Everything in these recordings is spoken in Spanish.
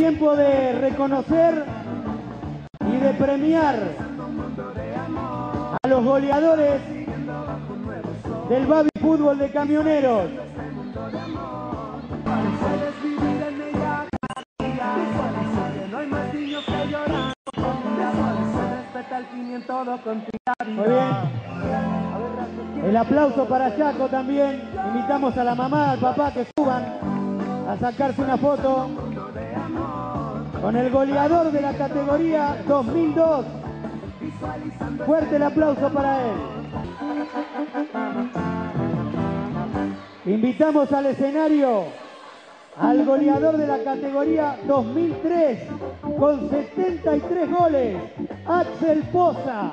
tiempo de reconocer y de premiar a los goleadores del Babi Fútbol de Camioneros. Muy bien. El aplauso para Chaco también. Invitamos a la mamá, al papá que suban a sacarse una foto con el goleador de la categoría 2002. Fuerte el aplauso para él. Invitamos al escenario al goleador de la categoría 2003 con 73 goles, Axel Poza.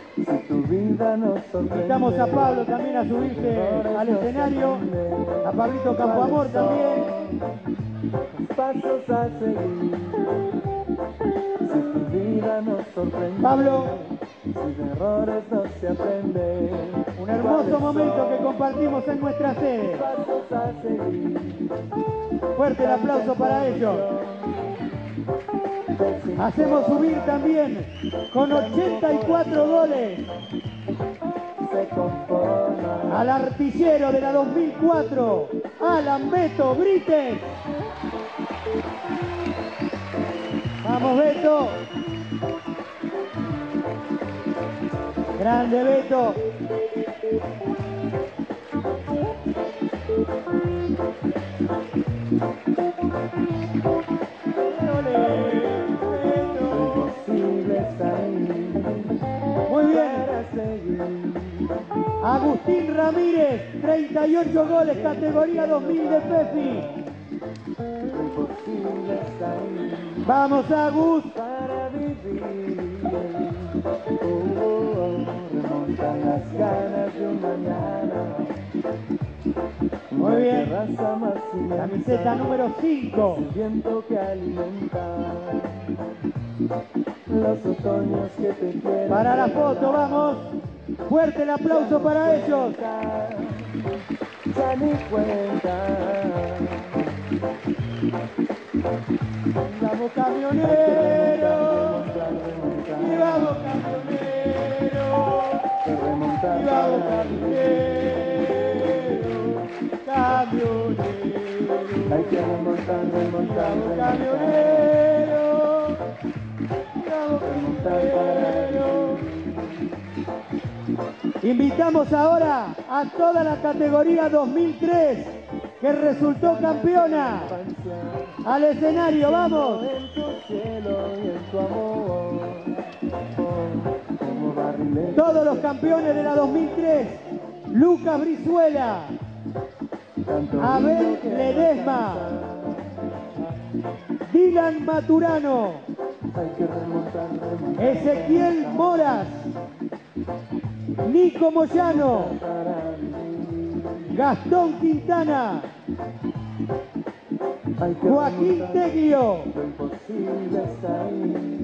Vida nos Invitamos a Pablo también a subirse al escenario, a Pablito Campoamor también. pasos a seguir. Si tu vida nos sorprende, Pablo, si de errores no se aprende. un hermoso momento que compartimos en nuestra sede. Pasos a seguir. Fuerte el aplauso para ellos. Hacemos subir también con 84 goles al artillero de la 2004, Alan Beto Brites. Vamos Beto. Grande Beto. Agustín Ramírez, 38 goles, categoría 2000 de salir Vamos Agus. para vivir. Oh, oh, oh, remontan las ganas de un mañana. Muy bien. Camiseta número 5. el viento que alimenta los otoños que te quieren. Para la foto, vamos. Fuerte el aplauso para ellos. Ni cuenta. Vamos camionero. Y vamos camionero. Y vamos camionero. Camionero. Hay que remontar, remontar, camionero. Vamos camionero. Invitamos ahora a toda la categoría 2003 que resultó campeona al escenario, vamos. Todos los campeones de la 2003, Lucas Brizuela, Abel Ledesma, Dylan Maturano. Ezequiel Moras, Nico Moyano. Gastón Quintana, Joaquín. Teglio,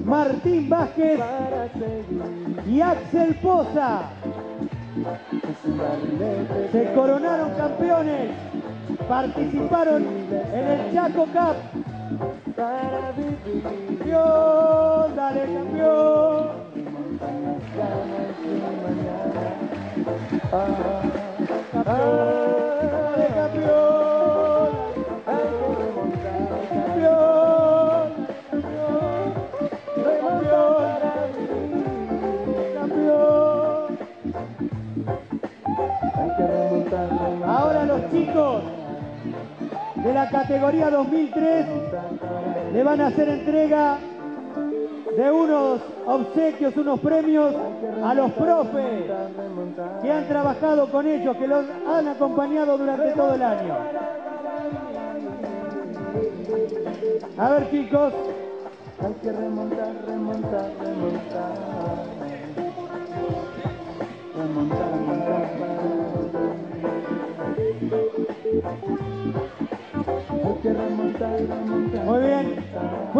Martín Vázquez y Axel Poza. Se coronaron campeones, participaron en el Chaco Cup. Campeón, dale campeón. Ahora los chicos de la categoría 2003 le van a hacer entrega de unos obsequios, unos premios a los profes. Remontar, remontar. trabajado con ellos, que los han acompañado durante todo el año. A ver chicos, Hay que remontar, remontar. Remontar,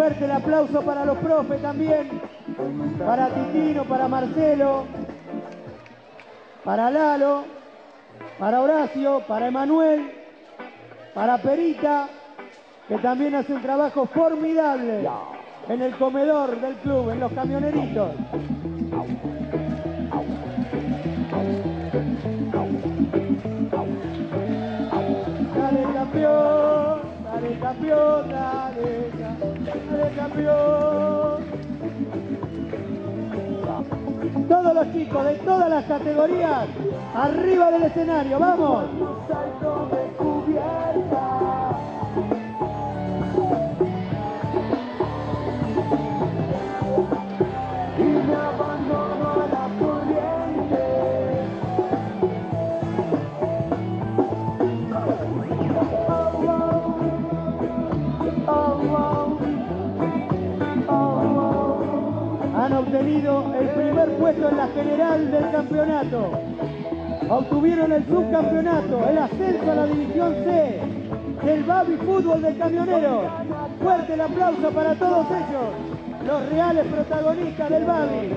Fuerte el aplauso para los profes también, para Titino, para Marcelo, para Lalo, para Horacio, para Emanuel, para Perita, que también hace un trabajo formidable en el comedor del club, en los camioneritos. Dale campeón, dale campeón, dale, Todos los chicos de todas las categorías, arriba del escenario, vamos. El primer puesto en la general del campeonato. Obtuvieron el subcampeonato, el ascenso a la división C del Babi Fútbol del Camionero. Fuerte el aplauso para todos ellos, los reales protagonistas del Babi.